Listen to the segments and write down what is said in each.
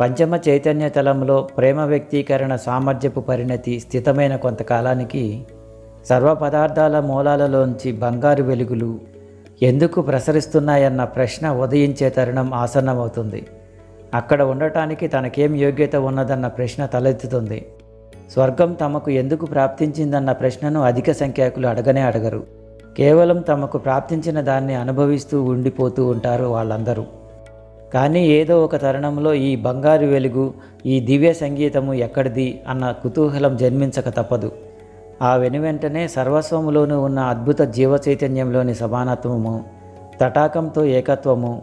పంచమ చైతన్య తలంలో ప్రేమ వ్యక్తీకరణ సామర్థ్యపు పరిణతి స్థితమైన కొంతకాలానికి సర్వ పదార్థాల మూలాలలోంచి బంగారు వెలుగులు ఎందుకు ప్రసరిస్తున్నాయన్న ప్రశ్న ఉదయించే తరుణం ఆసన్నమవుతుంది. అక్కడ ఉండటానికి తనకేం యోగ్యత ఉన్నదన్న ప్రశ్న తలెత్తుతుంది. స్వర్గం తమకు ఎందుకు ప్రాప్తించిందన్న ప్రశ్నను అధిక సంఖ్యాకులు అడగనే అడగరు. కేవలం తమకు ప్రాప్తించిన దాన్ని అనుభవిస్తూ ఉండిపోతూ ఉంటారు వాళ్ళందరూ. కానీ ఏదో ఒక తరుణంలో ఈ బంగారు వెలుగు ఈ దివ్య సంగీతము ఎక్కడిది అన్న కుతూహలం జన్మించక తప్పదు. ఆ వెనువెంటనే సర్వస్వములోనూ ఉన్న అద్భుత జీవ చైతన్యంలోని సమానత్వము తటాకంతో ఏకత్వము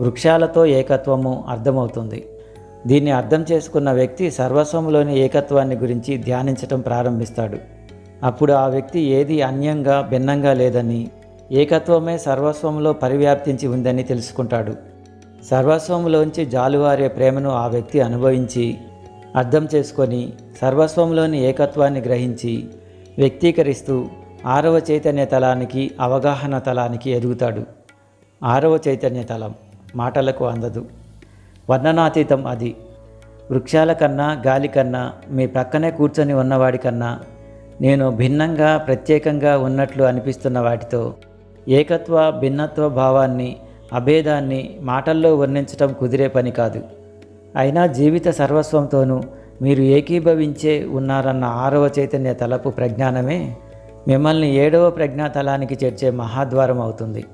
వృక్షాలతో ఏకత్వము అర్థమవుతుంది. దీన్ని అర్థం చేసుకున్న వ్యక్తి సర్వస్వంలోని ఏకత్వాన్ని గురించి ధ్యానించటం ప్రారంభిస్తాడు. అప్పుడు ఆ వ్యక్తి ఏది అన్యంగా భిన్నంగా లేదని ఏకత్వమే సర్వస్వంలో పరివ్యాప్తించి ఉందని తెలుసుకుంటాడు. సర్వస్వంలోంచి జాలువారే ప్రేమను ఆ వ్యక్తి అనుభవించి అర్థం చేసుకొని సర్వస్వంలోని ఏకత్వాన్ని గ్రహించి వ్యక్తీకరిస్తూ ఆరవ చైతన్య తలానికి అవగాహన తలానికి ఎదుగుతాడు. ఆరవ చైతన్య తలం మాటలకు అందదు. వర్ణనాతీతం అది. వృక్షాల కన్నా గాలి కన్నా మీ ప్రక్కనే కూర్చొని ఉన్నవాడి కన్నా నేను భిన్నంగా ప్రత్యేకంగా ఉన్నట్లు అనిపిస్తున్న వాటితో ఏకత్వ భిన్నత్వ భావాన్ని అభేదాన్ని మాటల్లో వర్ణించటం కుదిరే పని కాదు. అయినా జీవిత సర్వస్వంతోనూ మీరు ఏకీభవించే ఉన్నారన్న ఆరవ చైతన్య తలపు ప్రజ్ఞానమే మిమ్మల్ని ఏడవ ప్రజ్ఞాతలానికి చేర్చే మహాద్వారం అవుతుంది.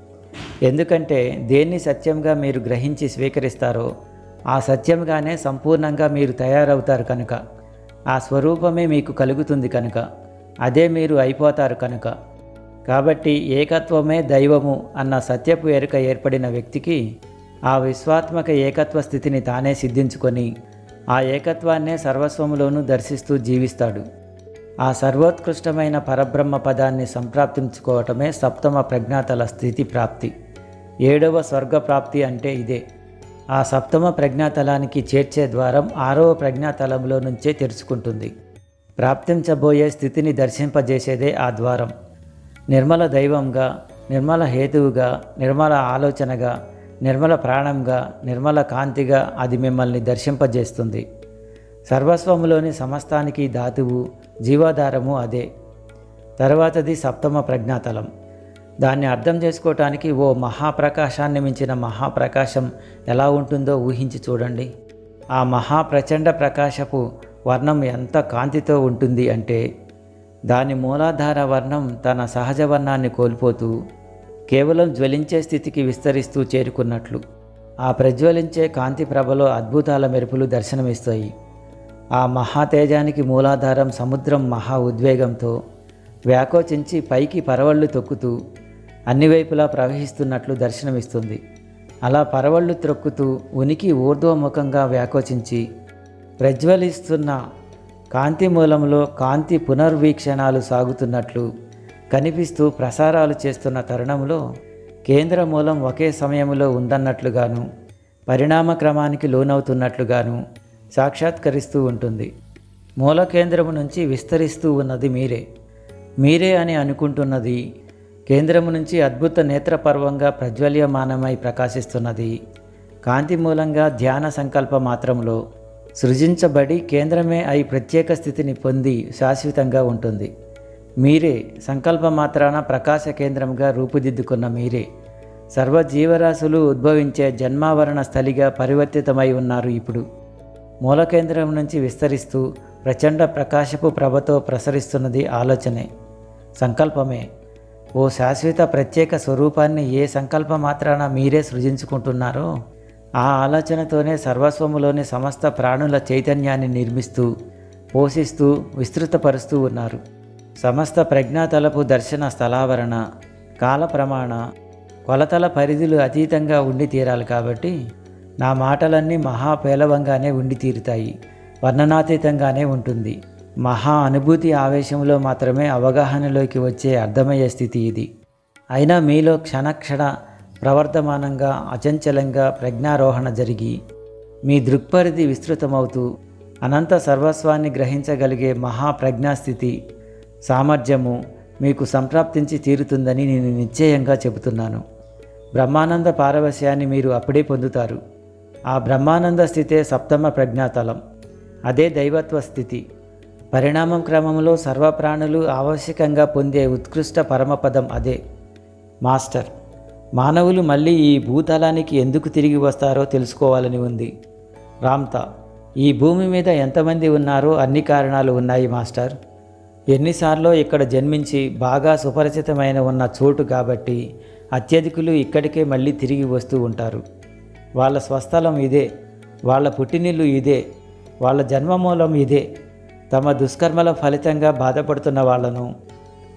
ఎందుకంటే దేన్ని సత్యంగా మీరు గ్రహించి స్వీకరిస్తారో ఆ సత్యంగానే సంపూర్ణంగా మీరు తయారవుతారు కనుక. ఆ స్వరూపమే మీకు కలుగుతుంది కనుక. అదే మీరు అయిపోతారు కనుక. కాబట్టి ఏకత్వమే దైవము అన్న సత్యపు ఎరుక ఏర్పడిన వ్యక్తికి ఆ విశ్వాత్మక ఏకత్వ స్థితిని తానే సిద్ధించుకొని ఆ ఏకత్వాన్నే సర్వస్వములోనూ దర్శిస్తూ జీవిస్తాడు. ఆ సర్వోత్కృష్టమైన పరబ్రహ్మ పదాన్ని సంప్రాప్తించుకోవటమే సప్తమ ప్రజ్ఞాతల స్థితి ప్రాప్తి. ఏడవ స్వర్గ ప్రాప్తి అంటే ఇదే. ఆ సప్తమ ప్రజ్ఞాతలానికి చేర్చే ద్వారం ఆరవ ప్రజ్ఞాతలంలో నుంచే తెరుచుకుంటుంది. ప్రాప్తించబోయే స్థితిని దర్శింపజేసేదే ఆ ద్వారం. నిర్మల దైవంగా నిర్మల హేతువుగా నిర్మల ఆలోచనగా నిర్మల ప్రాణంగా నిర్మల కాంతిగా అది మిమ్మల్ని దర్శింపజేస్తుంది. సర్వస్వములోని సమస్తానికి ధాతువు జీవాధారము అదే. తర్వాతది సప్తమ ప్రజ్ఞాతలం. దాన్ని అర్థం చేసుకోవటానికి ఓ మహాప్రకాశాన్ని మించిన మహాప్రకాశం ఎలా ఉంటుందో ఊహించి చూడండి. ఆ మహాప్రచండ ప్రకాశపు వర్ణం ఎంత కాంతితో ఉంటుంది అంటే దాని మూలాధార వర్ణం తన సహజ వర్ణాన్ని కోల్పోతూ కేవలం జ్వలించే స్థితికి విస్తరిస్తూ చేరుకున్నట్లు. ఆ ప్రజ్వలించే కాంతి ప్రభలో అద్భుతాల మెరుపులు దర్శనమిస్తాయి. ఆ మహాతేజానికి మూలాధారం సముద్రం మహా ఉద్వేగంతో వ్యాకోచించి పైకి పరవళ్ళు తొక్కుతూ అన్ని వైపులా ప్రవహిస్తున్నట్లు దర్శనమిస్తుంది. అలా పరవళ్ళు త్రొక్కుతూ ఉనికి ఊర్ధ్వముఖంగా వ్యాకోచించి ప్రజ్వలిస్తున్న కాంతి మూలంలో కాంతి పునర్వీక్షణాలు సాగుతున్నట్లు కనిపిస్తూ ప్రసారాలు చేస్తున్న తరుణంలో కేంద్ర మూలం ఒకే సమయంలో ఉందన్నట్లుగాను పరిణామ క్రమానికి లోనవుతున్నట్లుగాను సాక్షాత్కరిస్తూ ఉంటుంది. మూల కేంద్రము నుంచి విస్తరిస్తూ ఉన్నది మీరే. మీరే అని అనుకుంటున్నది కేంద్రము నుంచి అద్భుత నేత్రపర్వంగా ప్రజ్వల్యమానమై ప్రకాశిస్తున్నది. కాంతి మూలంగా ధ్యాన సంకల్ప మాత్రంలో సృజించబడి కేంద్రమే అయి ప్రత్యేక స్థితిని పొంది శాశ్వతంగా ఉంటుంది. మీరే సంకల్ప మాత్రాన ప్రకాశ కేంద్రంగా రూపుదిద్దుకున్న మీరే. సర్వ జీవరాశులు ఉద్భవించే జన్మావరణ స్థలిగా పరివర్తితమై ఉన్నారు ఇప్పుడు. మూల కేంద్రం నుంచి విస్తరిస్తూ ప్రచండ ప్రకాశపు ప్రభతో ప్రసరిస్తున్నది ఆలోచనే. సంకల్పమే. ఓ శాశ్వత ప్రత్యేక స్వరూపాన్ని ఏ సంకల్ప మాత్రాన మీరే సృజించుకుంటున్నారో ఆ ఆలోచనతోనే సర్వస్వములోని సమస్త ప్రాణుల చైతన్యాన్ని నిర్మిస్తూ పోషిస్తూ విస్తృతపరుస్తూ ఉన్నారు. సమస్త ప్రజ్ఞాతలపు దర్శన స్థలావరణ కాల ప్రమాణ కొలతల పరిధులు అతీతంగా ఉండి తీరాలి కాబట్టి నా మాటలన్నీ మహా పేలవంగానే ఉండి తీరుతాయి వర్ణనాతీతంగానే ఉంటుంది. మహా అనుభూతి ఆవేశంలో మాత్రమే అవగాహనలోకి వచ్చే అర్థమయ్యే స్థితి ఇది. అయినా మీలో క్షణక్షణ ప్రవర్ధమానంగా అచంచలంగా ప్రజ్ఞారోహణ జరిగి మీ దృక్పరిధి విస్తృతమవుతూ అనంత సర్వస్వాన్ని గ్రహించగలిగే మహాప్రజ్ఞాస్థితి సామర్థ్యము మీకు సంప్రాప్తించి తీరుతుందని నేను నిశ్చయంగా చెబుతున్నాను. బ్రహ్మానంద పారవశ్యాన్ని మీరు అప్పుడే పొందుతారు. ఆ బ్రహ్మానంద స్థితే సప్తమ ప్రజ్ఞాతలం. అదే దైవత్వ స్థితి. పరిణామం క్రమంలో సర్వప్రాణులు ఆవశ్యకంగా పొందే ఉత్కృష్ట పరమపదం అదే. మాస్టర్ మానవులు మళ్ళీ ఈ భూతలానికి ఎందుకు తిరిగి వస్తారో తెలుసుకోవాలని ఉంది. రామ్తా ఈ భూమి మీద ఎంతమంది ఉన్నారో అన్ని కారణాలు ఉన్నాయి మాస్టర్. ఎన్నిసార్లు ఇక్కడ జన్మించి బాగా సుపరిచితమైన ఉన్న చోటు కాబట్టి అత్యధికులు ఇక్కడికే మళ్ళీ తిరిగి వస్తూ ఉంటారు. వాళ్ళ స్వస్థలం ఇదే వాళ్ళ పుట్టినిల్లు ఇదే వాళ్ళ జన్మమూలం ఇదే. తమ దుష్కర్మల ఫలితంగా బాధపడుతున్న వాళ్ళను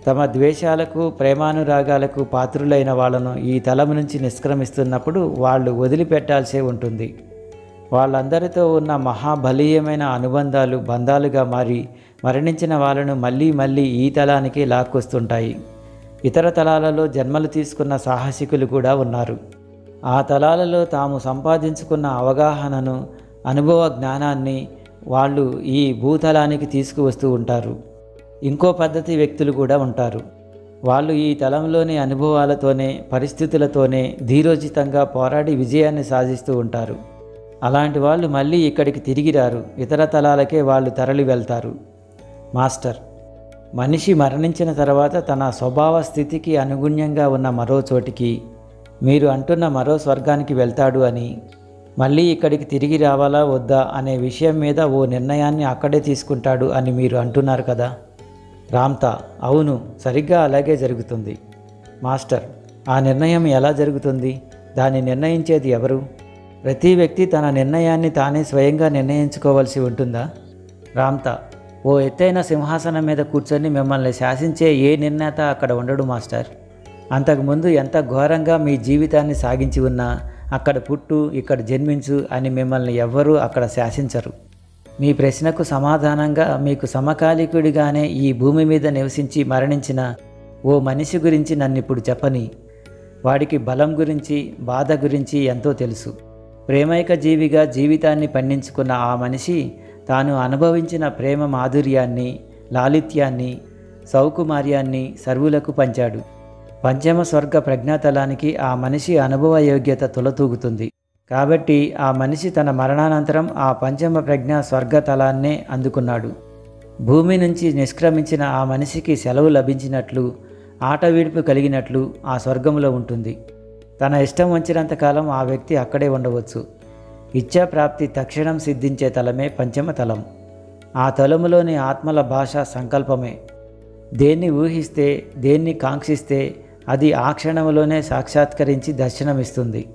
తమ ద్వేషాలకు ప్రేమానురాగాలకు పాత్రులైన వాళ్ళను ఈ తలం నుంచి నిష్క్రమిస్తున్నప్పుడు వాళ్ళు వదిలిపెట్టాల్సే ఉంటుంది. వాళ్ళందరితో ఉన్న మహాబలీయమైన అనుబంధాలు బంధాలుగా మారి మరణించిన వాళ్ళను మళ్ళీ మళ్ళీ ఈ తలానికి లాక్కొస్తుంటాయి. ఇతర తలాలలో జన్మలు తీసుకున్న సాహసికులు కూడా ఉన్నారు. ఆ తలాలలో తాము సంపాదించుకున్న అవగాహనను అనుభవ జ్ఞానాన్ని వాళ్ళు ఈ భూతలానికి తీసుకువస్తూ ఉంటారు. ఇంకో పద్ధతి వ్యక్తులు కూడా ఉంటారు. వాళ్ళు ఈ తలంలోని అనుభవాలతోనే పరిస్థితులతోనే ధీరోచితంగా పోరాడి విజయాన్ని సాధిస్తూ ఉంటారు. అలాంటి వాళ్ళు మళ్ళీ ఇక్కడికి తిరిగి రారు. ఇతర తలాలకే వాళ్ళు తరలి వెళ్తారు. మాస్టర్ మనిషి మరణించిన తర్వాత తన స్వభావ స్థితికి అనుగుణ్యంగా ఉన్న మరో చోటికి మీరు అంటున్న మరో స్వర్గానికి వెళ్తాడు అని మళ్ళీ ఇక్కడికి తిరిగి రావాలా వద్దా అనే విషయం మీద ఓ నిర్ణయాన్ని అక్కడే తీసుకుంటాడు అని మీరు అంటున్నారు కదా? రామ్తా అవును సరిగ్గా అలాగే జరుగుతుంది. మాస్టర్ ఆ నిర్ణయం ఎలా జరుగుతుంది? దాన్ని నిర్ణయించేది ఎవరు? ప్రతి వ్యక్తి తన నిర్ణయాన్ని తానే స్వయంగా నిర్ణయించుకోవాల్సి ఉంటుందా? రామ్తా ఓ ఎత్తైన సింహాసనం మీద కూర్చొని మిమ్మల్ని శాసించే ఏ నిర్ణేత అక్కడ ఉండడు మాస్టర్. అంతకుముందు ఎంత ఘోరంగా మీ జీవితాన్ని సాగించి ఉన్నా అక్కడ పుట్టు ఇక్కడ జన్మించు అని మిమ్మల్ని ఎవ్వరూ అక్కడ శాసించరు. మీ ప్రశ్నకు సమాధానంగా మీకు సమకాలికుడిగానే ఈ భూమి మీద నివసించి మరణించిన ఓ మనిషి గురించి నన్ను ఇప్పుడు చెప్పని వాడికి బలం గురించి బాధ గురించి ఎంతో తెలుసు. ప్రేమైక జీవిగా జీవితాన్ని పండించుకున్న ఆ మనిషి తాను అనుభవించిన ప్రేమ మాధుర్యాన్ని లాలిత్యాన్ని సౌకుమార్యాన్ని సర్వులకు పంచాడు. పంచమ స్వర్గ ప్రజ్ఞాతలానికి ఆ మనిషి అనుభవ యోగ్యత తులతూగుతుంది. కాబట్టి ఆ మనిషి తన మరణానంతరం ఆ పంచమ ప్రజ్ఞ స్వర్గతలాన్నే అందుకున్నాడు. భూమి నుంచి నిష్క్రమించిన ఆ మనిషికి సెలవు లభించినట్లు ఆటవీడుపు కలిగినట్లు ఆ స్వర్గంలో ఉంటుంది. తన ఇష్టం వచ్చినంతకాలం ఆ వ్యక్తి అక్కడే ఉండవచ్చు. ఇచ్ఛాప్రాప్తి తక్షణం సిద్ధించే తలమే పంచమ తలం. ఆ తలములోని ఆత్మల భాష సంకల్పమే. దేన్ని ఊహిస్తే దేన్ని కాంక్షిస్తే అది ఆ క్షణంలోనే సాక్షాత్కరించి దర్శనమిస్తుంది.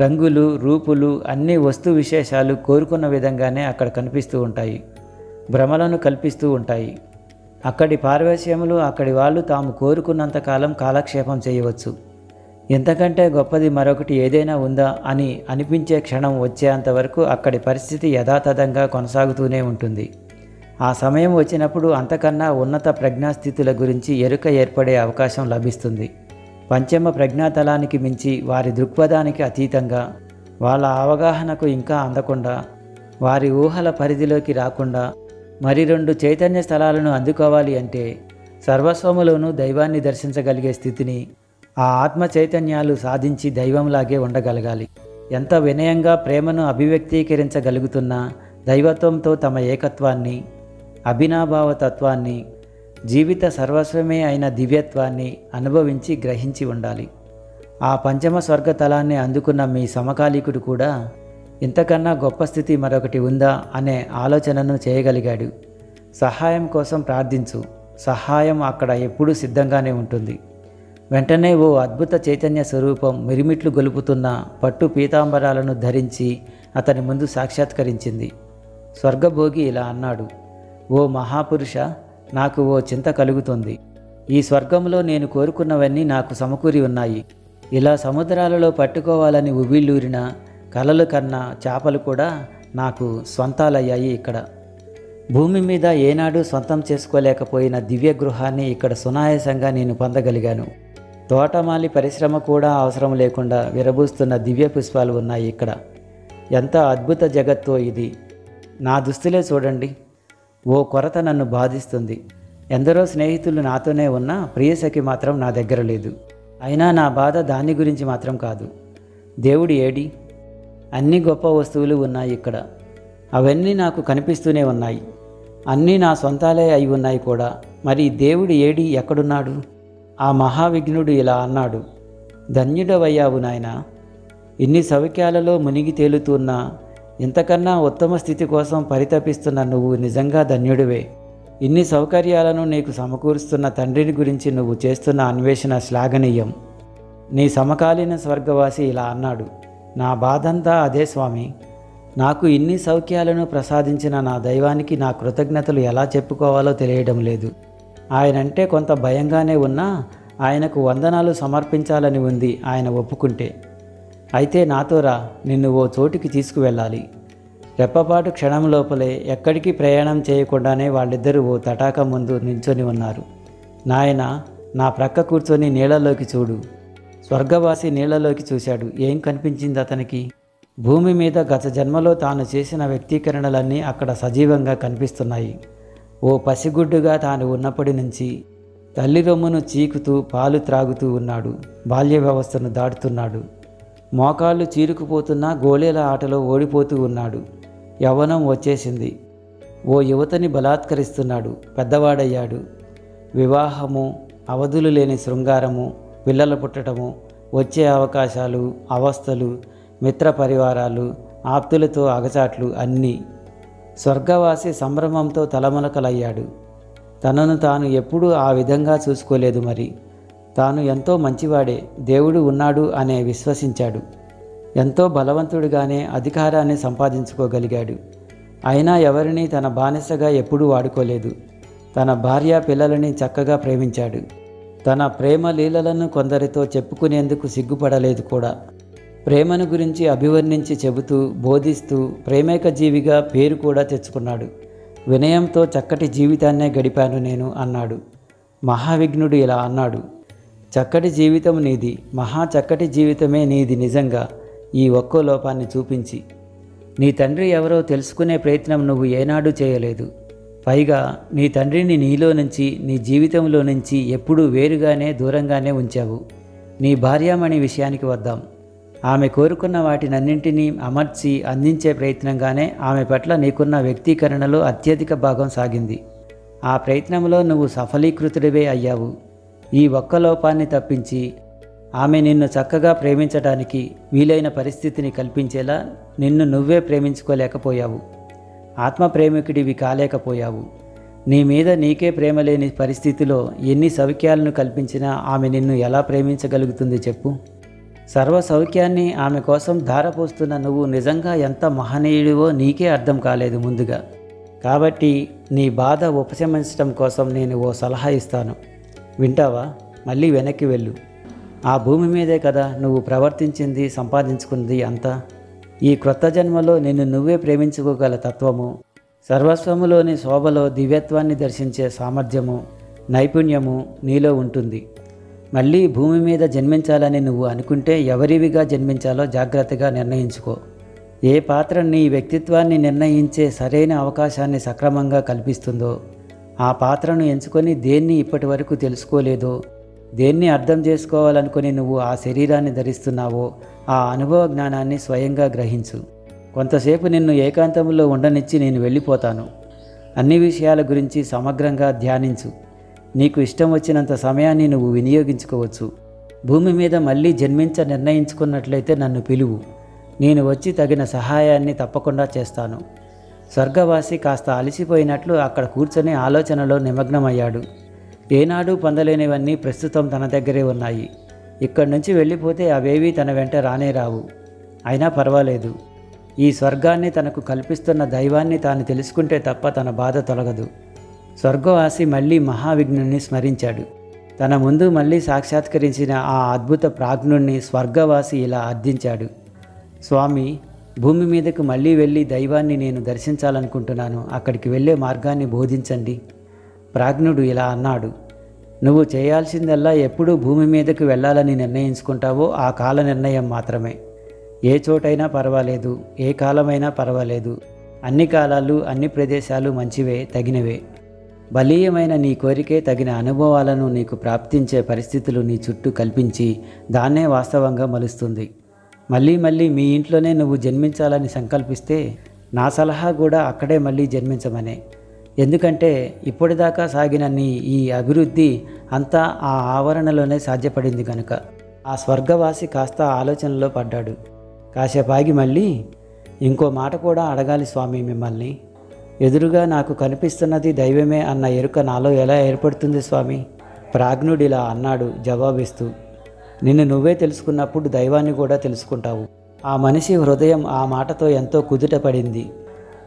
రంగులు రూపులు అన్ని వస్తు విశేషాలు కోరుకున్న విధంగానే అక్కడ కనిపిస్తూ ఉంటాయి. భ్రమలను కల్పిస్తూ ఉంటాయి. అక్కడి పార్వశ్యములు అక్కడి వాళ్ళు తాము కోరుకున్నంతకాలం కాలక్షేపం చేయవచ్చు. ఇంతకంటే గొప్పది మరొకటి ఏదైనా ఉందా అని అనిపించే క్షణం వచ్చేంత వరకు అక్కడి పరిస్థితి యథాతథంగా కొనసాగుతూనే ఉంటుంది. ఆ సమయం వచ్చినప్పుడు అంతకన్నా ఉన్నత ప్రజ్ఞాస్థితుల గురించి ఎరుక ఏర్పడే అవకాశం లభిస్తుంది. పంచమ ప్రజ్ఞాతలానికి మించి వారి దృక్పథానికి అతీతంగా వాళ్ళ అవగాహనకు ఇంకా అందకుండా వారి ఊహల పరిధిలోకి రాకుండా మరి రెండు చైతన్య స్థలాలను అందుకోవాలి అంటే సర్వస్వములోనూ దైవాన్ని దర్శించగలిగే స్థితిని ఆ ఆత్మ చైతన్యాలు సాధించి దైవంలాగే ఉండగలగాలి. ఎంత వినయంగా ప్రేమను అభివ్యక్తీకరించగలుగుతున్నా దైవత్వంతో తమ ఏకత్వాన్ని అభినాభావ తత్వాన్ని జీవిత సర్వస్వమే అయిన దివ్యత్వాన్ని అనుభవించి గ్రహించి ఉండాలి. ఆ పంచమ స్వర్గతలాన్ని అందుకున్న మీ సమకాలీకుడు కూడా ఇంతకన్నా గొప్ప స్థితి మరొకటి ఉందా అనే ఆలోచనను చేయగలిగాడు. సహాయం కోసం ప్రార్థించు. సహాయం అక్కడ ఎప్పుడూ సిద్ధంగానే ఉంటుంది. వెంటనే ఓ అద్భుత చైతన్య స్వరూపం మిరిమిట్లు గొలుపుతున్న పట్టు పీతాంబరాలను ధరించి అతని ముందు సాక్షాత్కరించింది. స్వర్గభోగి ఇలా అన్నాడు. ఓ మహాపురుష నాకు ఓ చింత కలుగుతుంది. ఈ స్వర్గంలో నేను కోరుకున్నవన్నీ నాకు సమకూరి ఉన్నాయి. ఇలా సముద్రాలలో పట్టుకోవాలని ఉబిళ్ళూరిన కలలు కన్నా చేపలు కూడా నాకు స్వంతాలయ్యాయి ఇక్కడ. భూమి మీద ఏనాడు సొంతం చేసుకోలేకపోయిన దివ్య గృహాన్ని ఇక్కడ సునాయాసంగా నేను పొందగలిగాను. తోటమాలి పరిశ్రమ కూడా అవసరం లేకుండా విరబూస్తున్న దివ్య పుష్పాలు ఉన్నాయి ఇక్కడ. ఎంత అద్భుత జగత్తో ఇది. నా దుస్తులే చూడండి. ఓ కొరత నన్ను బాధిస్తుంది. ఎందరో స్నేహితులు నాతోనే ఉన్నా ప్రియసఖి మాత్రం నా దగ్గర లేదు. అయినా నా బాధ దాని గురించి మాత్రం కాదు. దేవుడి ఏడి? అన్ని గొప్ప వస్తువులు ఉన్నాయి ఇక్కడ. అవన్నీ నాకు కనిపిస్తూనే ఉన్నాయి. అన్నీ నా సొంతాలే అయి ఉన్నాయి కూడా. మరి దేవుడు ఏడి ఎక్కడున్నాడు? ఆ మహావిఘ్నుడు ఇలా అన్నాడు. ధన్యుడవయ్యావు నాయనా. ఇన్ని సౌక్యాలలో మునిగి తేలుతున్నా ఇంతకన్నా ఉత్తమ స్థితి కోసం పరితపిస్తున్న నువ్వు నిజంగా ధన్యుడివే. ఇన్ని సౌకర్యాలను నీకు సమకూరుస్తున్న తండ్రిని గురించి నువ్వు చేస్తున్న అన్వేషణ శ్లాఘనీయం. నీ సమకాలీన స్వర్గవాసి ఇలా అన్నాడు. నా బాధంతా అదే స్వామి. నాకు ఇన్ని సౌఖ్యాలను ప్రసాదించిన నా దైవానికి నా కృతజ్ఞతలు ఎలా చెప్పుకోవాలో తెలియడం లేదు. ఆయనంటే కొంత భయంగానే ఉన్నా ఆయనకు వందనాలు సమర్పించాలని ఉంది ఆయన ఒప్పుకుంటే. అయితే నాతోరా నిన్ను ఓ చోటికి తీసుకువెళ్ళాలి. రెప్పపాటు క్షణం లోపలే ఎక్కడికి ప్రయాణం చేయకుండానే వాళ్ళిద్దరూ ఓ తటాకం ముందు నిల్చొని ఉన్నారు. నాయన నా ప్రక్క కూర్చొని నీళ్ళలోకి చూడు. స్వర్గవాసి నీళ్ళలోకి చూశాడు. ఏం కనిపించింది అతనికి? భూమి మీద గత జన్మలో తాను చేసిన వ్యక్తీకరణలన్నీ అక్కడ సజీవంగా కనిపిస్తున్నాయి. ఓ పసిగుడ్డుగా తాను ఉన్నప్పటి నుంచి తల్లి రొమ్మును చీకుతూ పాలు త్రాగుతూ ఉన్నాడు. బాల్య వ్యవస్థను దాటుతున్నాడు. మోకాళ్ళు చీరుకుపోతున్న గోళీల ఆటలో ఓడిపోతూ ఉన్నాడు. యవ్వనం వచ్చేసింది. ఓ యువతని బలాత్కరిస్తున్నాడు. పెద్దవాడయ్యాడు. వివాహము అవధులు లేని శృంగారము పిల్లలు పుట్టడము వచ్చే అవకాశాలు అవస్థలు మిత్ర పరివారాలు ఆప్తులతో అగచాట్లు అన్నీ. స్వర్గవాసి సంభ్రమంతో తలమునకలయ్యాడు. తనను తాను ఎప్పుడూ ఆ విధంగా చూసుకోలేదు మరి. తాను ఎంతో మంచివాడే దేవుడు ఉన్నాడు అనే విశ్వసించాడు. ఎంతో బలవంతుడిగానే అధికారాన్ని సంపాదించుకోగలిగాడు. అయినా ఎవరిని తన బానిసగా ఎప్పుడూ వాడుకోలేదు. తన భార్య పిల్లలని చక్కగా ప్రేమించాడు. తన ప్రేమ లీలలను కొందరితో చెప్పుకునేందుకు సిగ్గుపడలేదు కూడా. ప్రేమను గురించి అభివర్ణించి చెబుతూ బోధిస్తూ ప్రేమేక జీవిగా పేరు కూడా తెచ్చుకున్నాడు. వినయంతో చక్కటి జీవితాన్నే గడిపాను నేను అన్నాడు. మహావిఘ్నుడు ఇలా అన్నాడు. చక్కటి జీవితం నీది మహా చక్కటి జీవితమే నీది నిజంగా ఈ ఒక్కో లోపాన్ని చూపించి. నీ తండ్రి ఎవరో తెలుసుకునే ప్రయత్నం నువ్వు ఏనాడు చేయలేదు. పైగా నీ తండ్రిని నీలో నుంచి నీ జీవితంలో నుంచి ఎప్పుడూ వేరుగానే దూరంగానే ఉంచావు. నీ భార్యామణి విషయానికి వద్దాం. ఆమె కోరుకున్న వాటినన్నింటినీ అమర్చి అందించే ప్రయత్నంగానే ఆమె పట్ల నీకున్న వ్యక్తీకరణలో అత్యధిక భాగం సాగింది. ఆ ప్రయత్నంలో నువ్వు సఫలీకృతుడివే అయ్యావు. ఈ ఒక్క లోపాన్ని తప్పించి ఆమె నిన్ను చక్కగా ప్రేమించడానికి వీలైన పరిస్థితిని కల్పించేలా నిన్ను నువ్వే ప్రేమించుకోలేకపోయావు. ఆత్మ ప్రేమికుడివి కాలేకపోయావు. నీ మీద నీకే ప్రేమ లేని పరిస్థితిలో ఎన్ని సౌఖ్యాలను కల్పించినా ఆమె నిన్ను ఎలా ప్రేమించగలుగుతుంది చెప్పు. సర్వ సౌఖ్యాన్ని ఆమె కోసం ధారపోస్తున్న నువ్వు నిజంగా ఎంత మహనీయుడివో నీకే అర్థం కాలేదు ముందుగా. కాబట్టి నీ బాధ ఉపశమించడం కోసం నేను ఓ సలహా ఇస్తాను. వింటావా? మళ్ళీ వెనక్కి వెళ్ళు. ఆ భూమి మీదే కదా నువ్వు ప్రవర్తించింది సంపాదించుకుంది అంతా? ఈ క్రొత్త జన్మలో నిన్ను నువ్వే ప్రేమించుకోగల తత్వము సర్వస్వములోని శోభలో దివ్యత్వాన్ని దర్శించే సామర్థ్యము నైపుణ్యము నీలో ఉంటుంది. మళ్ళీ భూమి మీద జన్మించాలని నువ్వు అనుకుంటే ఎవరివిగా జన్మించాలో జాగ్రత్తగా నిర్ణయించుకో. ఏ పాత్ర నీ వ్యక్తిత్వాన్ని నిర్ణయించే సరైన అవకాశాన్ని సక్రమంగా కల్పిస్తుందో ఆ పాత్రను ఎంచుకొని దేన్ని ఇప్పటి వరకు తెలుసుకోలేదో దేన్ని అర్థం చేసుకోవాలనుకుని నువ్వు ఆ శరీరాన్ని ధరిస్తున్నావో ఆ అనుభవ జ్ఞానాన్ని స్వయంగా గ్రహించు. కొంతసేపు నిన్ను ఏకాంతంలో ఉండనిచ్చి నేను వెళ్ళిపోతాను. అన్ని విషయాల గురించి సమగ్రంగా ధ్యానించు. నీకు ఇష్టం వచ్చినంత సమయాన్ని నువ్వు వినియోగించుకోవచ్చు. భూమి మీద మళ్ళీ జన్మించ నిర్ణయించుకున్నట్లయితే నన్ను పిలువు. నేను వచ్చి తగిన సహాయాన్ని తప్పకుండా చేస్తాను. స్వర్గవాసి కాస్త అలసిపోయినట్లు అక్కడ కూర్చొని ఆలోచనలో నిమగ్నమయ్యాడు. ఏనాడు పొందలేనివన్నీ ప్రస్తుతం తన దగ్గరే ఉన్నాయి. ఇక్కడి నుంచి వెళ్ళిపోతే అవేవీ తన వెంట రానే రావు. అయినా పర్వాలేదు. ఈ స్వర్గాన్ని తనకు కల్పిస్తున్న దైవాన్ని తాను తెలుసుకుంటే తప్ప తన బాధ తొలగదు. స్వర్గవాసి మళ్ళీ మహావిఘ్నుణ్ణి స్మరించాడు. తన ముందు మళ్ళీ సాక్షాత్కరించిన ఆ అద్భుత ప్రాజ్ఞుణ్ణి స్వర్గవాసి ఇలా అర్థించాడు. స్వామి భూమి మీదకు మళ్ళీ వెళ్ళి దైవాన్ని నేను దర్శించాలనుకుంటున్నాను. అక్కడికి వెళ్ళే మార్గాన్ని బోధించండి. ప్రాజ్ఞుడు ఇలా అన్నాడు. నువ్వు చేయాల్సిందల్లా ఎప్పుడు భూమి మీదకు వెళ్ళాలని నిర్ణయించుకుంటావో ఆ కాల నిర్ణయం మాత్రమే. ఏ చోటైనా పర్వాలేదు ఏ కాలమైనా పర్వాలేదు. అన్ని కాలాలు అన్ని ప్రదేశాలు మంచివే తగినవే. బలీయమైన నీ కోరికే తగిన అనుభవాలను నీకు ప్రాప్తించే పరిస్థితులు నీ చుట్టూ కల్పించి దాన్నే వాస్తవంగా మలుస్తుంది. మళ్ళీ మళ్ళీ మీ ఇంట్లోనే నువ్వు జన్మించాలని సంకల్పిస్తే నా సలహా కూడా అక్కడే మళ్ళీ జన్మించమనే. ఎందుకంటే ఇప్పటిదాకా సాగిన నీ ఈ అభివృద్ధి అంతా ఆ ఆవరణలోనే సాధ్యపడింది కనుక ఆ స్వర్గవాసి కాస్త ఆలోచనలో పడ్డాడు. కాసేపాగి మళ్ళీ ఇంకో మాట కూడా అడగాలి స్వామి మిమ్మల్ని. ఎదురుగా నాకు కనిపిస్తున్నది దైవమే అన్న ఎరుక నాలో ఎలా ఏర్పడుతుంది స్వామి? ప్రాజ్ఞుడిలా అన్నాడు జవాబిస్తూ. నిన్ను నువ్వే తెలుసుకున్నప్పుడు దైవాన్ని కూడా తెలుసుకుంటావు. ఆ మనిషి హృదయం ఆ మాటతో ఎంతో కుదుట పడింది.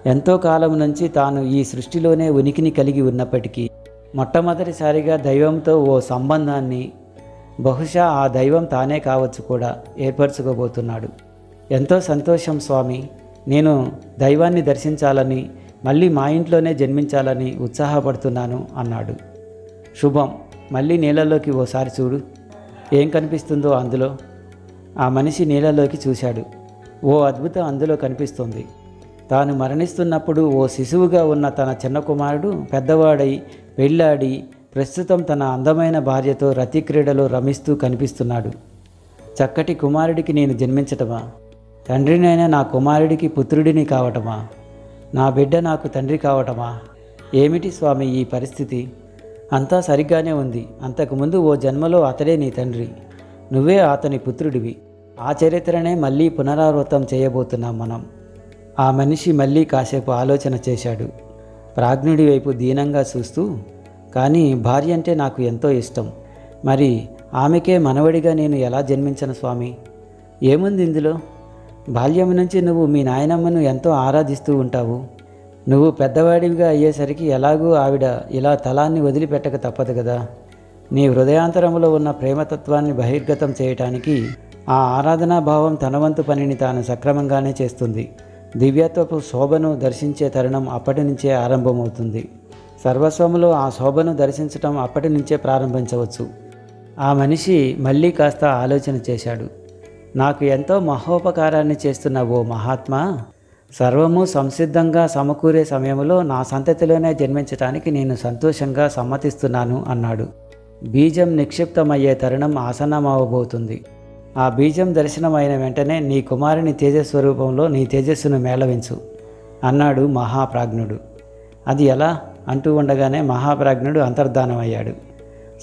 ఎంతో కాలం నుంచి తాను ఈ సృష్టిలోనే ఉనికిని కలిగి ఉన్నప్పటికీ మొట్టమొదటిసారిగా దైవంతో ఓ సంబంధాన్ని బహుశా ఆ దైవం తానే కావచ్చు కూడా ఏర్పరచుకోబోతున్నాడు. ఎంతో సంతోషం స్వామి నేను దైవాన్ని దర్శించాలని మళ్ళీ మా ఇంట్లోనే జన్మించాలని ఉత్సాహపడుతున్నాను అన్నాడు. శుభం మళ్ళీ నీళ్ళలోకి ఓసారి చూడు. ఏం కనిపిస్తుందో అందులో? ఆ మనిషి నీళ్ళలోకి చూశాడు. ఓ అద్భుతం అందులో కనిపిస్తుంది. తాను మరణిస్తున్నప్పుడు ఓ శిశువుగా ఉన్న తన చిన్న కుమారుడు పెద్దవాడై పెళ్ళాడి ప్రస్తుతం తన అందమైన భార్యతో రతి క్రీడలో రమిస్తూ కనిపిస్తున్నాడు. చక్కటి కుమారుడికి నేను జన్మించటమా? తండ్రినైనా నా కుమారుడికి పుత్రుడిని కావటమా? నా బిడ్డ నాకు తండ్రి కావటమా? ఏమిటి స్వామి ఈ పరిస్థితి? అంతా సరిగ్గానే ఉంది. అంతకుముందు ఓ జన్మలో అతడే నీ తండ్రి. నువ్వే అతని పుత్రుడివి. ఆ చరిత్రనే మళ్ళీ పునరావృతం చేయబోతున్నాం మనం. ఆ మనిషి మళ్ళీ కాసేపు ఆలోచన చేశాడు. ప్రాజ్ఞుడి వైపు దీనంగా చూస్తూ కానీ భార్య అంటే నాకు ఎంతో ఇష్టం. మరి ఆమెకే మనవడిగా నేను ఎలా జన్మించను స్వామి? ఏముంది ఇందులో? బాల్యం నుంచి నువ్వు మీ నాయనమ్మను ఎంతో ఆరాధిస్తూ ఉంటావు. నువ్వు పెద్దవాడివిగా అయ్యేసరికి ఎలాగూ ఆవిడ ఇలా తలాన్ని వదిలిపెట్టక తప్పదు కదా. నీ హృదయాంతరంలో ఉన్న ప్రేమతత్వాన్ని బహిర్గతం చేయటానికి ఆ ఆరాధనా భావం పనిని తాను సక్రమంగానే చేస్తుంది. దివ్యత్వపు శోభను దర్శించే తరుణం అప్పటి నుంచే ఆరంభమవుతుంది. సర్వస్వములో ఆ శోభను దర్శించటం అప్పటి నుంచే ప్రారంభించవచ్చు. ఆ మనిషి మళ్ళీ కాస్త ఆలోచన చేశాడు. నాకు ఎంతో మహోపకారాన్ని చేస్తున్న ఓ మహాత్మా సర్వము సంసిద్ధంగా సమకూరే సమయంలో నా సంతతిలోనే జన్మించటానికి నేను సంతోషంగా సమ్మతిస్తున్నాను అన్నాడు. బీజం నిక్షిప్తమయ్యే తరుణం ఆసన్నమవబోతుంది ఆ బీజం దర్శనమైన వెంటనే నీ కుమారుని తేజస్వరూపంలో నీ తేజస్సును మేళవించు అన్నాడు మహాప్రాజ్ఞుడు. అది ఎలా? అంటూ ఉండగానే మహాప్రాజ్ఞుడు అంతర్ధానమయ్యాడు.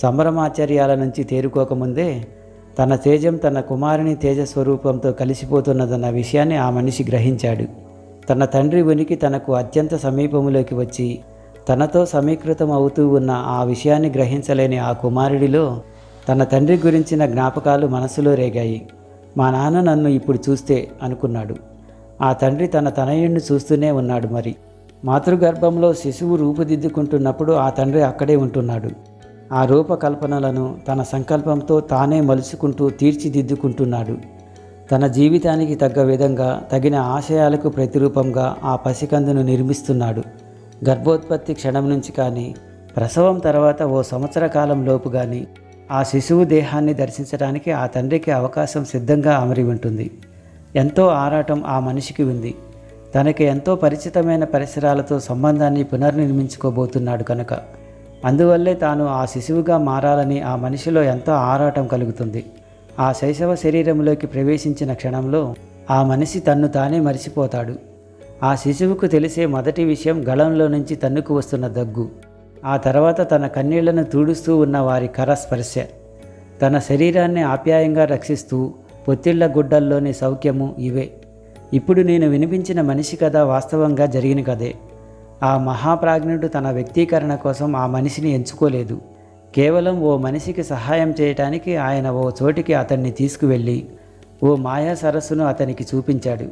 సంభ్రమాచర్యాల నుంచి తేరుకోకముందే తన తేజం తన కుమారుని తేజస్వరూపంతో కలిసిపోతున్నదన్న విషయాన్ని ఆ మనిషి గ్రహించాడు. తన తండ్రి ఉనికి తనకు అత్యంత సమీపంలోకి వచ్చి తనతో సమీకృతం అవుతూ ఉన్న ఆ విషయాన్ని గ్రహించలేని ఆ కుమారుడిలో తన తండ్రి గురించిన జ్ఞాపకాలు మనసులో రేగాయి. మా నాన్న నన్ను ఇప్పుడు చూస్తే అనుకున్నాడు. ఆ తండ్రి తన తనయుణ్ణి చూస్తూనే ఉన్నాడు మరి. మాతృగర్భంలో శిశువు రూపుదిద్దుకుంటున్నప్పుడు ఆ తండ్రి అక్కడే ఉంటున్నాడు. ఆ రూపకల్పనలను తన సంకల్పంతో తానే మలుచుకుంటూ తీర్చిదిద్దుకుంటున్నాడు. తన జీవితానికి తగ్గ విధంగా తగిన ఆశయాలకు ప్రతిరూపంగా ఆ పసికందును నిర్మిస్తున్నాడు. గర్భోత్పత్తి క్షణం నుంచి కానీ ప్రసవం తర్వాత ఓ సంవత్సర కాలం లోపు కానీ ఆ శిశువు దేహాన్ని దర్శించడానికి ఆ తండ్రికి అవకాశం సిద్ధంగా అమరి ఉంటుంది. ఎంతో ఆరాటం ఆ మనిషికి ఉంది. తనకి ఎంతో పరిచితమైన పరిసరాలతో సంబంధాన్ని పునర్నిర్మించుకోబోతున్నాడు కనుక. అందువల్లే తాను ఆ శిశువుగా మారాలని ఆ మనిషిలో ఎంతో ఆరాటం కలుగుతుంది. ఆ శైశవ శరీరంలోకి ప్రవేశించిన క్షణంలో ఆ మనిషి తన్ను తానే మరిచిపోతాడు. ఆ శిశువుకు తెలిసే మొదటి విషయం గళంలో నుంచి తన్నుకు వస్తున్న దగ్గు. ఆ తర్వాత తన కన్నీళ్ళను తుడుస్తూ ఉన్న వారి కర స్పర్శ. తన శరీరాన్ని ఆప్యాయంగా రక్షిస్తూ పొత్తిళ్ళ గుడ్డల్లోని సౌఖ్యము ఇవే. ఇప్పుడు నేను వినిపించిన మనిషి కథ వాస్తవంగా జరిగిన కథే. ఆ మహాప్రాజ్ఞుడు తన వ్యక్తీకరణ కోసం ఆ మనిషిని ఎంచుకోలేదు. కేవలం ఓ మనిషికి సహాయం చేయటానికి ఆయన ఓ చోటికి అతన్ని తీసుకువెళ్ళి ఓ మాయా సరస్సును అతనికి చూపించాడు.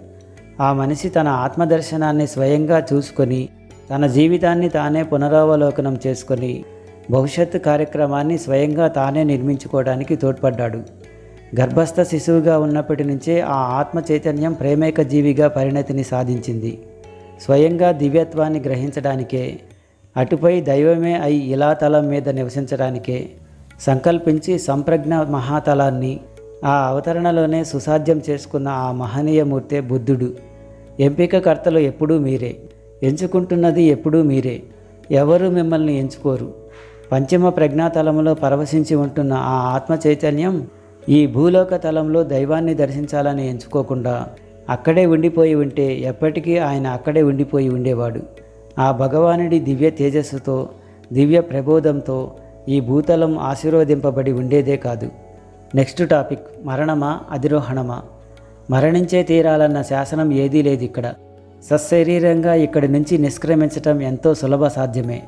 ఆ మనిషి తన ఆత్మదర్శనాన్ని స్వయంగా చూసుకొని తన జీవితాన్ని తానే పునరావలోకనం చేసుకొని భవిష్యత్తు కార్యక్రమాన్ని స్వయంగా తానే నిర్మించుకోవడానికి తోడ్పడ్డాడు. గర్భస్థ శిశువుగా ఉన్నప్పటి నుంచే ఆ ఆత్మ చైతన్యం ప్రేమేక జీవిగా పరిణతిని సాధించింది. స్వయంగా దివ్యత్వాన్ని గ్రహించడానికే అటుపై దైవమే అయి ఇలా తలం మీద నివసించడానికే సంకల్పించి సంప్రజ్ఞ మహాతలాన్ని ఆ అవతరణలోనే సుసాధ్యం చేసుకున్న ఆ మహనీయమూర్తే బుద్ధుడు. ఎంపికకర్తలు ఎప్పుడూ మీరే. ఎంచుకుంటున్నది ఎప్పుడూ మీరే. ఎవరు మిమ్మల్ని ఎంచుకోరు? పంచమ ప్రజ్ఞాతలములో పరవశించి ఉంటున్న ఆ ఆత్మ చైతన్యం ఈ భూలోక తలంలో దైవాన్ని దర్శించాలని ఎంచుకోకుండా అక్కడే ఉండిపోయి ఉంటే ఎప్పటికీ ఆయన అక్కడే ఉండిపోయి ఉండేవాడు. ఆ భగవానుడి దివ్య తేజస్సుతో దివ్య ప్రబోధంతో ఈ భూతలం ఆశీర్వదింపబడి ఉండేదే కాదు. నెక్స్ట్ టాపిక్ మరణమా అధిరోహణమా? మరణించే తీరాలన్న శాసనం ఏదీ లేదు ఇక్కడ. సశరీరంగా ఇక్కడి నుంచి నిష్క్రమించటం ఎంతో సులభ సాధ్యమే.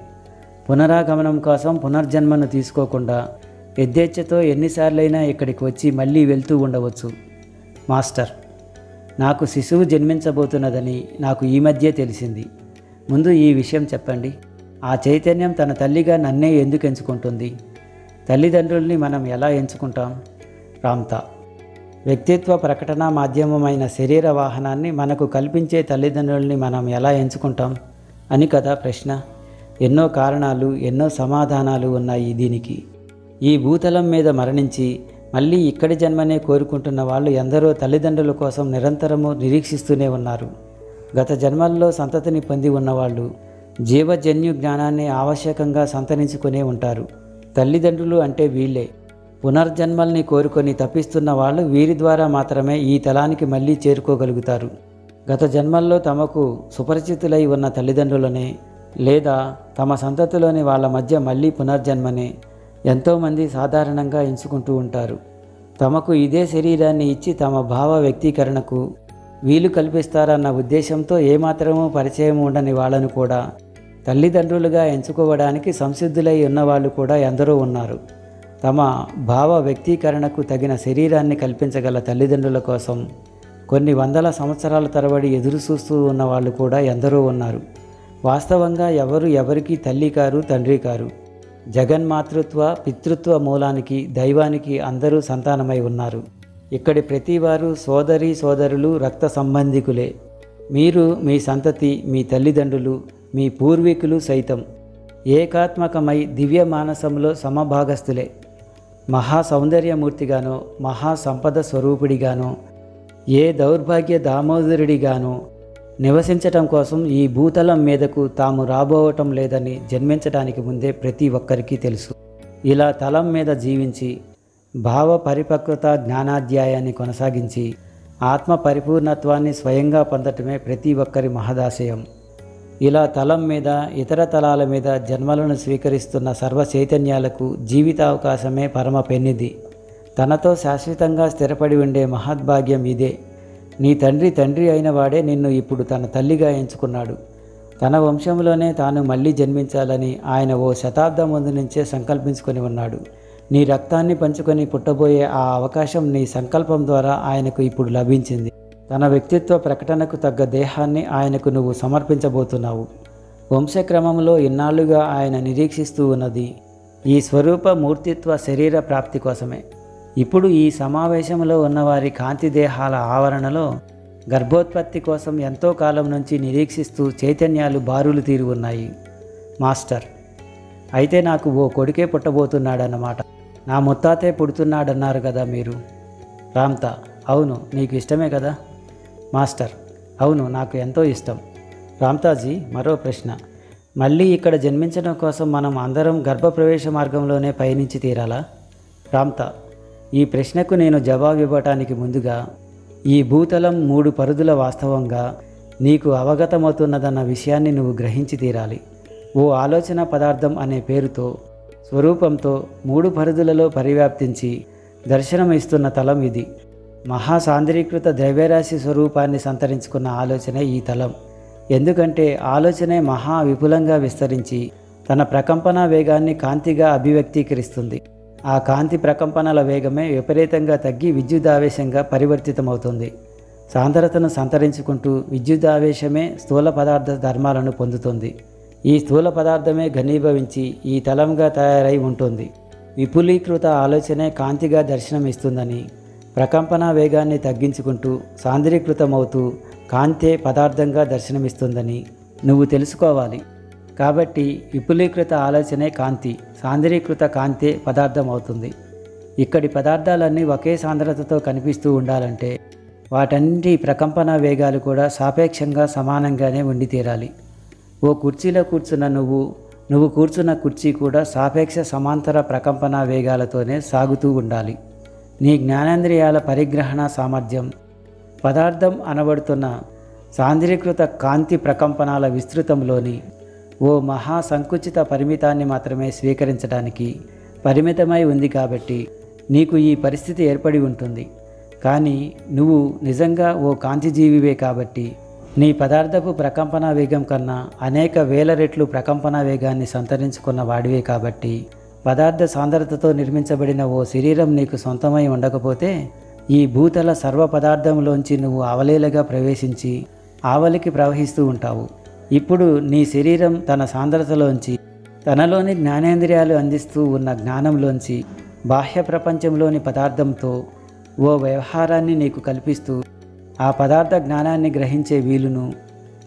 పునరాగమనం కోసం పునర్జన్మను తీసుకోకుండా యథేచ్ఛతో ఎన్నిసార్లైనా ఇక్కడికి వచ్చి మళ్ళీ వెళ్తూ ఉండవచ్చు. మాస్టర్ నాకు శిశువు జన్మించబోతున్నదని నాకు ఈ మధ్య తెలిసింది. ముందు ఈ విషయం చెప్పండి. ఆ చైతన్యం తన తల్లిగా నన్నే ఎందుకు ఎంచుకుంటుంది? తల్లిదండ్రుల్ని మనం ఎలా ఎంచుకుంటాం? రామ్తా వ్యక్తిత్వ ప్రకటన మాధ్యమమైన శరీర వాహనాన్ని మనకు కల్పించే తల్లిదండ్రుల్ని మనం ఎలా ఎంచుకుంటాం? అని కదా ప్రశ్న. ఎన్నో కారణాలు ఎన్నో సమాధానాలు ఉన్నాయి దీనికి. ఈ భూతలం మీద మరణించి మళ్ళీ ఇక్కడి జన్మనే కోరుకుంటున్న వాళ్ళు ఎందరో తల్లిదండ్రుల కోసం నిరంతరము నిరీక్షిస్తూనే ఉన్నారు. గత జన్మల్లో సంతతిని పొంది ఉన్నవాళ్ళు జీవజన్యు జ్ఞానాన్ని ఆవశ్యకంగా సంతరించుకునే ఉంటారు. తల్లిదండ్రులు అంటే వీళ్ళే. పునర్జన్మల్ని కోరుకొని తప్పిస్తున్న వాళ్ళు వీరి ద్వారా మాత్రమే ఈ తలానికి మళ్ళీ చేరుకోగలుగుతారు. గత జన్మల్లో తమకు సుపరిచితులై ఉన్న తల్లిదండ్రులనే లేదా తమ సంతతిలోని వాళ్ళ మధ్య మళ్ళీ పునర్జన్మనే ఎంతోమంది సాధారణంగా ఎంచుకుంటూ ఉంటారు. తమకు ఇదే శరీరాన్ని ఇచ్చి తమ భావ వ్యక్తీకరణకు వీలు కల్పిస్తారన్న ఉద్దేశంతో ఏమాత్రమూ పరిచయం ఉండని వాళ్ళను కూడా తల్లిదండ్రులుగా ఎంచుకోవడానికి సంసిద్ధులై ఉన్నవాళ్ళు కూడా ఎందరో ఉన్నారు. తమ భావ వ్యక్తీకరణకు తగిన శరీరాన్ని కల్పించగల తల్లిదండ్రుల కోసం కొన్ని వందల సంవత్సరాల తరబడి ఎదురు చూస్తూ ఉన్న వాళ్ళు కూడా ఎందరో ఉన్నారు. వాస్తవంగా ఎవరు ఎవరికి తల్లి కారు తండ్రి కారు? జగన్మాతృత్వ పితృత్వ మూలానికి దైవానికి అందరూ సంతానమై ఉన్నారు. ఇక్కడి ప్రతివారు సోదరి సోదరులు రక్త సంబంధికులే. మీరు మీ సంతతి మీ తల్లిదండ్రులు మీ పూర్వీకులు సైతం ఏకాత్మకమై దివ్య మానసంలో సమభాగస్థులే. మహా సౌందర్యమూర్తిగానో మహా సంపద స్వరూపుడిగానో ఏ దౌర్భాగ్య దామోదరుడిగానో నివసించటం కోసం ఈ భూతలం మీదకు తాము రాబోవటం లేదని జన్మించడానికి ముందే ప్రతి ఒక్కరికి తెలుసు. ఇలా తలం మీద జీవించి భావ పరిపక్వత జ్ఞానాధ్యాయాన్ని కొనసాగించి ఆత్మ పరిపూర్ణత్వాన్ని స్వయంగా పొందటమే ప్రతి ఒక్కరి మహదాశయం. ఇలా తలం మీద ఇతర తలాల మీద జన్మలను స్వీకరిస్తున్న సర్వ చైతన్యాలకు జీవితావకాశమే పరమ పెన్నిది తనతో శాశ్వతంగా స్థిరపడి ఉండే మహద్భాగ్యం ఇదే. నీ తండ్రి తండ్రి అయిన వాడే నిన్ను ఇప్పుడు తన తల్లిగా ఎంచుకున్నాడు. తన వంశంలోనే తాను మళ్ళీ జన్మించాలని ఆయన ఓ శతాబ్దం ముందు నుంచే సంకల్పించుకొని ఉన్నాడు. నీ రక్తాన్ని పంచుకొని పుట్టబోయే ఆ అవకాశం నీ సంకల్పం ద్వారా ఆయనకు ఇప్పుడు లభించింది. తన వ్యక్తిత్వ ప్రకటనకు తగ్గ దేహాన్ని ఆయనకు నువ్వు సమర్పించబోతున్నావు. వంశక్రమంలో ఇన్నాళ్ళుగా ఆయన నిరీక్షిస్తూ ఉన్నది. ఈ స్వరూప మూర్తిత్వ శరీర ప్రాప్తి కోసమే. ఇప్పుడు ఈ సమావేశంలో ఉన్నవారి కాంతి దేహాల ఆవరణలో గర్భోత్పత్తి కోసం ఎంతో కాలం నుంచి నిరీక్షిస్తూ చైతన్యాలు బారులు తీరు ఉన్నాయి. మాస్టర్ అయితే నాకు ఓ కొడుకే పుట్టబోతున్నాడన్నమాట. నా ముత్తాతే పుడుతున్నాడన్నారు కదా మీరు. రామ్తా అవును నీకు ఇష్టమే కదా? మాస్టర్ అవును నాకు ఎంతో ఇష్టం. రామ్తాజీ మరో ప్రశ్న. మళ్ళీ ఇక్కడ జన్మించడం కోసం మనం అందరం గర్భప్రవేశ మార్గంలోనే పయనించి తీరాలా? రామ్తా ఈ ప్రశ్నకు నేను జవాబు ఇవ్వటానికి ముందుగా ఈ భూతలం మూడు పరుదుల వాస్తవంగా నీకు అవగతమవుతున్నదన్న విషయాన్ని నువ్వు గ్రహించి తీరాలి. ఓ ఆలోచన పదార్థం అనే పేరుతో స్వరూపంతో మూడు పరిధులలో పరివ్యాప్తించి దర్శనం ఇస్తున్న తలం ఇది. మహాసాంద్రీకృత ద్రవ్యరాశి స్వరూపాన్ని సంతరించుకున్న ఆలోచనే ఈ తలం. ఎందుకంటే ఆలోచనే మహా విపులంగా విస్తరించి తన ప్రకంపన వేగాన్ని కాంతిగా అభివ్యక్తీకరిస్తుంది. ఆ కాంతి ప్రకంపనల వేగమే విపరీతంగా తగ్గి విద్యుదావేశంగా పరివర్తితమవుతుంది. సాంద్రతను సంతరించుకుంటూ విద్యుదావేశమే స్థూల పదార్థ ధర్మాలను పొందుతుంది. ఈ స్థూల పదార్థమే ఘనీభవించి ఈ తలంగా తయారై ఉంటుంది. విపులీకృత ఆలోచనే కాంతిగా దర్శనమిస్తుందని ప్రకంపన వేగాన్ని తగ్గించుకుంటూ సాంద్రీకృతమవుతూ కాంతే పదార్థంగా దర్శనమిస్తుందని నువ్వు తెలుసుకోవాలి. కాబట్టి విపులీకృత ఆలోచనే కాంతి సాంద్రీకృత కాంతే పదార్థం అవుతుంది ఇక్కడి పదార్థాలన్నీ ఒకే సాంద్రతతో కనిపిస్తూ ఉండాలంటే వాటన్నిటి ప్రకంపన వేగాలు కూడా సాపేక్షంగా సమానంగానే ఉండి తీరాలి ఓ కుర్చీలో కూర్చున్న నువ్వు నువ్వు కూర్చున్న కుర్చీ కూడా సాపేక్ష సమాంతర ప్రకంపన వేగాలతోనే సాగుతూ ఉండాలి. నీ జ్ఞానేంద్రియాల పరిగ్రహణ సామర్థ్యం పదార్థం అనబడుతున్న సాంద్రీకృత కాంతి ప్రకంపనాల విస్తృతంలోని ఓ మహా సంకుచిత పరిమితాన్ని మాత్రమే స్వీకరించడానికి పరిమితమై ఉంది కాబట్టి నీకు ఈ పరిస్థితి ఏర్పడి ఉంటుంది. కానీ నువ్వు నిజంగా ఓ కాంతిజీవివే కాబట్టి నీ పదార్థపు ప్రకంపన వేగం కన్నా అనేక వేల రెట్లు ప్రకంపన వేగాన్ని సంతరించుకున్న వాడివే కాబట్టి పదార్థ సాంద్రతతో నిర్మించబడిన ఓ శరీరం నీకు సొంతమై ఉండకపోతే ఈ భూతల సర్వ పదార్థంలోంచి నువ్వు అవలేలగా ప్రవేశించి ఆవలికి ప్రవహిస్తూ ఉంటావు. ఇప్పుడు నీ శరీరం తన సాంద్రతలోంచి తనలోని జ్ఞానేంద్రియాలు అందిస్తూ ఉన్న జ్ఞానంలోంచి బాహ్య ప్రపంచంలోని పదార్థంతో ఓ వ్యవహారాన్ని నీకు కల్పిస్తూ ఆ పదార్థ జ్ఞానాన్ని గ్రహించే వీలును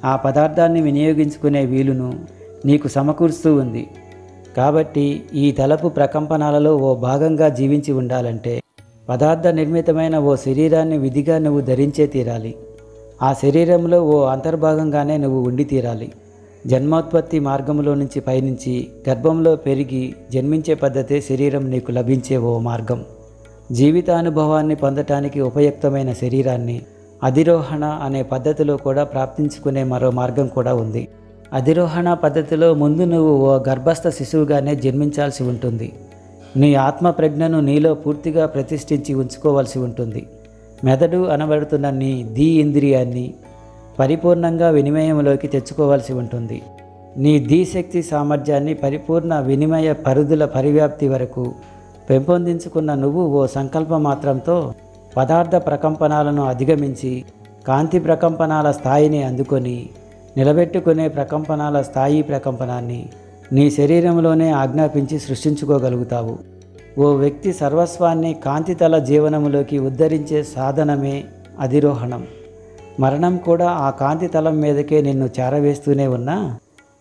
ఆ పదార్థాన్ని వినియోగించుకునే వీలును నీకు సమకూరుస్తూ ఉంది. కాబట్టి ఈ తలపు ప్రకంపనాలలో ఓ భాగంగా జీవించి ఉండాలంటే పదార్థ నిర్మితమైన ఓ శరీరాన్ని విధిగా నువ్వు ధరించే తీరాలి. ఆ శరీరంలో ఓ అంతర్భాగంగానే నువ్వు ఉండి తీరాలి. జన్మోత్పత్తి మార్గంలో నుంచి పయనించి గర్భంలో పెరిగి జన్మించే పద్ధతే శరీరం నీకు లభించే ఓ మార్గం. జీవితానుభవాన్ని పొందటానికి ఉపయుక్తమైన శరీరాన్ని అధిరోహణ అనే పద్ధతిలో కూడా ప్రాప్తించుకునే మరో మార్గం కూడా ఉంది. అధిరోహణ పద్ధతిలో ముందు నువ్వు ఓ గర్భస్థ శిశువుగానే జన్మించాల్సి ఉంటుంది. నీ ఆత్మ ప్రజ్ఞను నీలో పూర్తిగా ప్రతిష్ఠించి ఉంచుకోవాల్సి ఉంటుంది. మెదడు అనబడుతున్న నీ ది ఇంద్రియాన్ని పరిపూర్ణంగా వినిమయంలోకి తెచ్చుకోవాల్సి ఉంటుంది. నీ ధీశక్తి సామర్థ్యాన్ని పరిపూర్ణ వినిమయ పరిధుల పరివ్యాప్తి వరకు పెంపొందించుకున్న నువ్వు ఓ సంకల్ప మాత్రంతో పదార్థ ప్రకంపనాలను అధిగమించి కాంతి ప్రకంపనాల స్థాయిని అందుకొని నిలబెట్టుకునే ప్రకంపనాల స్థాయి ప్రకంపనాన్ని నీ శరీరంలోనే ఆజ్ఞాపించి సృష్టించుకోగలుగుతావు. ఓ వ్యక్తి సర్వస్వాన్ని కాంతితల జీవనములోకి ఉద్ధరించే సాధనమే అధిరోహణం. మరణం కూడా ఆ కాంతి తలం మీదకే నిన్ను చేరవేస్తూనే ఉన్నా?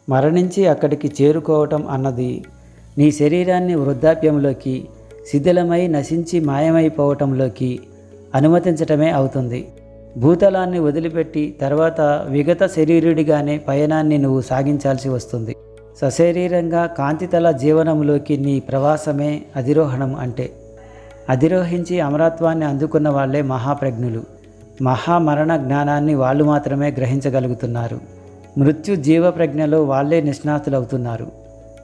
మరణించి అక్కడికి చేరుకోవటం అన్నది నీ శరీరాన్ని వృద్ధాప్యంలోకి శిథిలమై నశించి మాయమైపోవటంలోకి అనుమతించటమే అవుతుంది. భూతలాన్ని వదిలిపెట్టి తర్వాత విగత శరీరుడిగానే పయనాన్ని నువ్వు సాగించాల్సి వస్తుంది. సశరీరంగా కాంతితల జీవనంలోకి నీ ప్రవాసమే అధిరోహణం అంటే. అధిరోహించి అమరత్వాన్ని అందుకున్న వాళ్ళే మహాప్రజ్ఞులు. మహామరణ జ్ఞానాన్ని వాళ్ళు మాత్రమే గ్రహించగలుగుతున్నారు. మృత్యు జీవ ప్రజ్ఞలో వాళ్ళే నిష్ణాతులవుతున్నారు.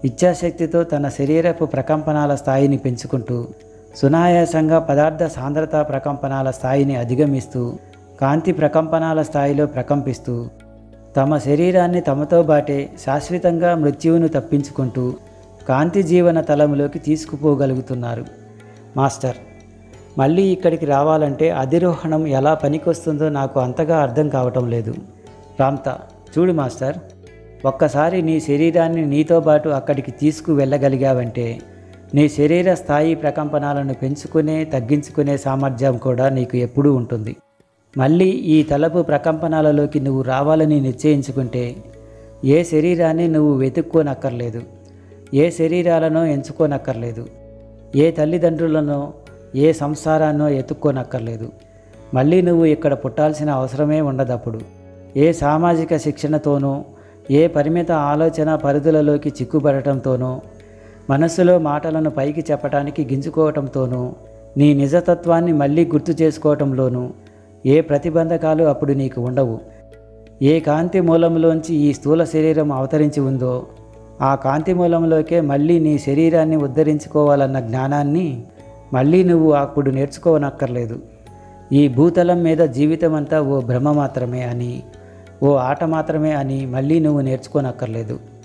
ఇచ్ఛాశక్తితో తన శరీరపు ప్రకంపనాల స్థాయిని పెంచుకుంటూ సునాయాసంగా పదార్థ సాంద్రత ప్రకంపనాల స్థాయిని అధిగమిస్తూ కాంతి ప్రకంపనాల స్థాయిలో ప్రకంపిస్తూ తమ శరీరాన్ని తమతో బాటే శాశ్వతంగా మృత్యువును తప్పించుకుంటూ కాంతి జీవన తలంలోకి తీసుకుపోగలుగుతున్నారు. మాస్టర్ మళ్ళీ ఇక్కడికి రావాలంటే అధిరోహణం ఎలా పనికొస్తుందో నాకు అంతగా అర్థం కావటం లేదు. రామ్తా చూడు మాస్టర్ ఒక్కసారి నీ శరీరాన్ని నీతో పాటు అక్కడికి తీసుకు వెళ్ళగలిగావంటే నీ శరీర స్థాయి ప్రకంపనాలను పెంచుకునే తగ్గించుకునే సామర్థ్యం కూడా నీకు ఎప్పుడూ ఉంటుంది. మళ్ళీ ఈ తలపు ప్రకంపనాలలోకి నువ్వు రావాలని నిశ్చయించుకుంటే ఏ శరీరాన్ని నువ్వు వెతుక్కోనక్కర్లేదు. ఏ శరీరాలను ఎంచుకోనక్కర్లేదు. ఏ తల్లిదండ్రులనో ఏ సంసారాన్నో ఎత్తుక్కోనక్కర్లేదు. మళ్ళీ నువ్వు ఇక్కడ పుట్టాల్సిన అవసరమే ఉండదప్పుడు. ఏ సామాజిక శిక్షణతోనో ఏ పరిమిత ఆలోచన పరిధులలోకి చిక్కుబడటంతోనో మనస్సులో మాటలను పైకి చెప్పటానికి గింజుకోవటంతోనూ నీ నిజతత్వాన్ని మళ్ళీ గుర్తు చేసుకోవటంలోనూ ఏ ప్రతిబంధకాలు అప్పుడు నీకు ఉండవు. ఏ కాంతి మూలంలోంచి ఈ స్థూల శరీరం అవతరించి ఉందో ఆ కాంతి మూలంలోకే మళ్ళీ నీ శరీరాన్ని ఉద్ధరించుకోవాలన్న జ్ఞానాన్ని మళ్ళీ నువ్వు అప్పుడు నేర్చుకోవనక్కర్లేదు ఈ భూతలం మీద జీవితం అంతా ఓ భ్రమ మాత్రమే అని ఓ ఆట మాత్రమే అని మళ్ళీ నువ్వు నేర్చుకోనక్కర్లేదు.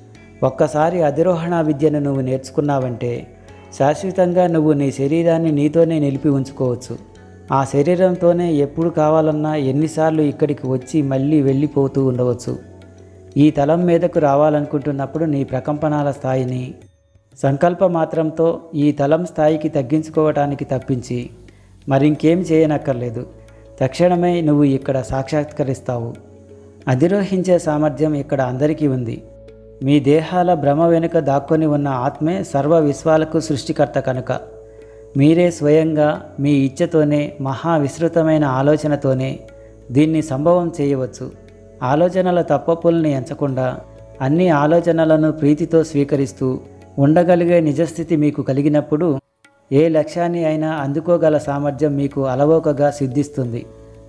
ఒక్కసారి అధిరోహణ విద్యను నువ్వు నేర్చుకున్నావంటే శాశ్వతంగా నువ్వు నీ శరీరాన్ని నీతోనే నిలిపి ఉంచుకోవచ్చు. ఆ శరీరంతోనే ఎప్పుడు కావాలన్నా ఎన్నిసార్లు ఇక్కడికి వచ్చి మళ్ళీ వెళ్ళిపోతూ ఉండవచ్చు. ఈ తలం మీదకు రావాలనుకుంటున్నప్పుడు నీ ప్రకంపనాల స్థాయిని సంకల్ప మాత్రంతో ఈ తలం స్థాయికి తగ్గించుకోవటానికి తప్పించి మరింకేం చేయనక్కర్లేదు. తక్షణమే నువ్వు ఇక్కడ సాక్షాత్కరిస్తావు. అధిరోహించే సామర్థ్యం ఇక్కడ అందరికీ ఉంది. మీ దేహాల భ్రమ వెనుక దాక్కొని ఉన్న ఆత్మే సర్వ విశ్వాలకు సృష్టికర్త కనుక. మీరే స్వయంగా మీ ఇచ్చతోనే మహా విస్తృతమైన ఆలోచనతోనే దీన్ని సంభవం చేయవచ్చు. ఆలోచనల తప్పపుల్ని ఎంచకుండా అన్ని ఆలోచనలను ప్రీతితో స్వీకరిస్తూ ఉండగలిగే నిజస్థితి మీకు కలిగినప్పుడు ఏ లక్ష్యాన్ని అయినా అందుకోగల సామర్థ్యం మీకు అలవోకగా సిద్ధిస్తుంది.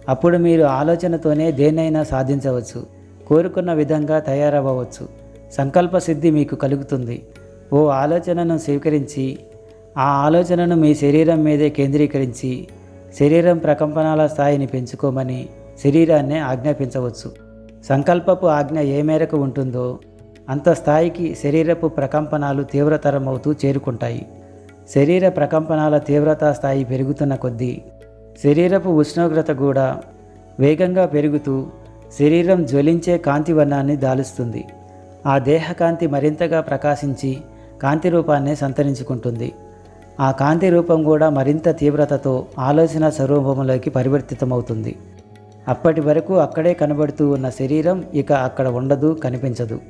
అప్పుడు మీరు ఆలోచనతోనే దేన్నైనా సాధించవచ్చు. కోరుకున్న విధంగా తయారవ్వవచ్చు. సంకల్ప సిద్ధి మీకు కలుగుతుంది. ఓ ఆలోచనను స్వీకరించి ఆ ఆలోచనను మీ శరీరం మీదే కేంద్రీకరించి శరీరం ప్రకంపనాల స్థాయిని పెంచుకోమని శరీరాన్ని ఆజ్ఞాపించవచ్చు. సంకల్పపు ఆజ్ఞ ఏ మేరకు ఉంటుందో అంత స్థాయికి శరీరపు ప్రకంపనాలు తీవ్రతరమవుతూ చేరుకుంటాయి. శరీర ప్రకంపనాల తీవ్రత స్థాయి పెరుగుతున్న కొద్దీ శరీరపు ఉష్ణోగ్రత కూడా వేగంగా పెరుగుతూ శరీరం జ్వలించే కాంతి వర్ణాన్ని దాలుస్తుంది. ఆ దేహకాంతి మరింతగా ప్రకాశించి కాంతి రూపాన్ని సంతరించుకుంటుంది. ఆ కాంతి రూపం కూడా మరింత తీవ్రతతో ఆలోచన స్వరూపంలోకి పరివర్తితమవుతుంది. అప్పటి వరకు అక్కడే కనబడుతూ ఉన్న శరీరం ఇక అక్కడ ఉండదు కనిపించదు.